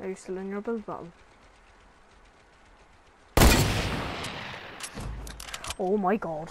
Are you still in your build battle? Oh my god.